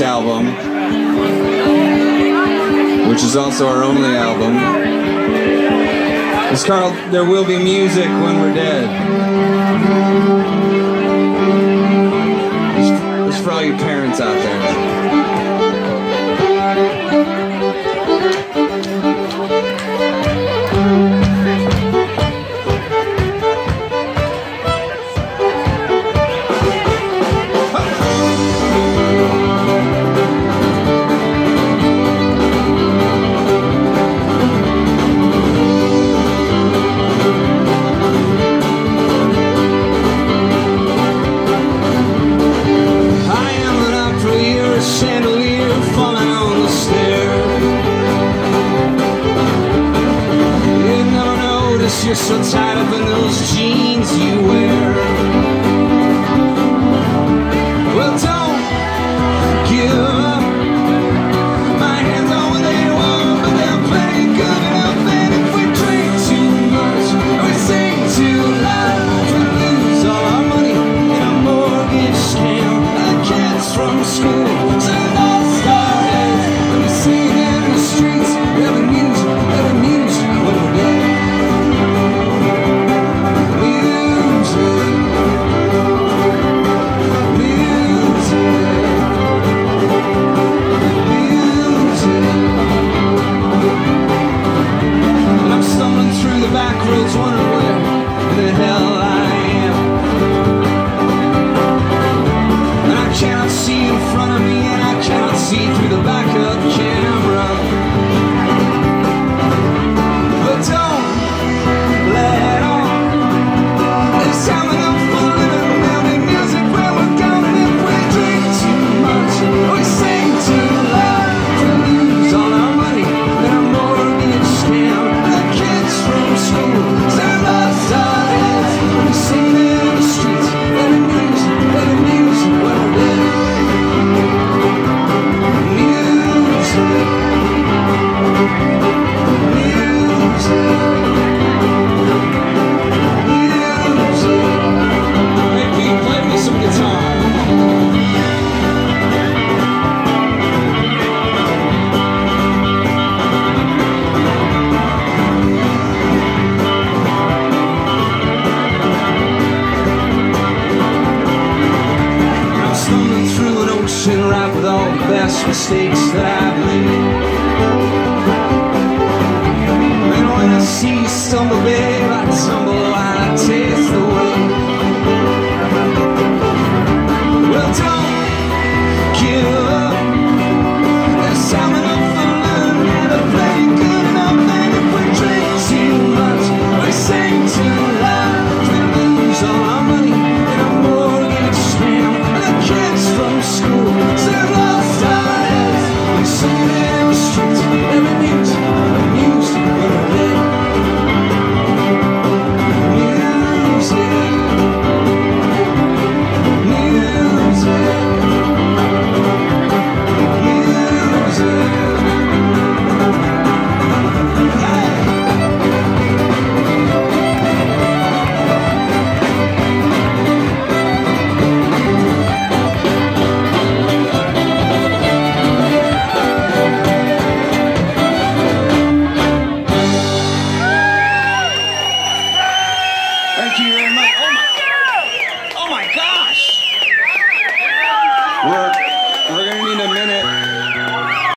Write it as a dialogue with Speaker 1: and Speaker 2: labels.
Speaker 1: album, which is also our only album. It's called There Will Be Music When We're Dead. It's for all your parents out there. chandelier falling on the stair. You never notice you're so tied up in those jeans you wear. through the backup camera mistakes that I've made. And when I see you stumble, babe, I tumble my, oh my, oh my gosh! We're, we're gonna need a minute.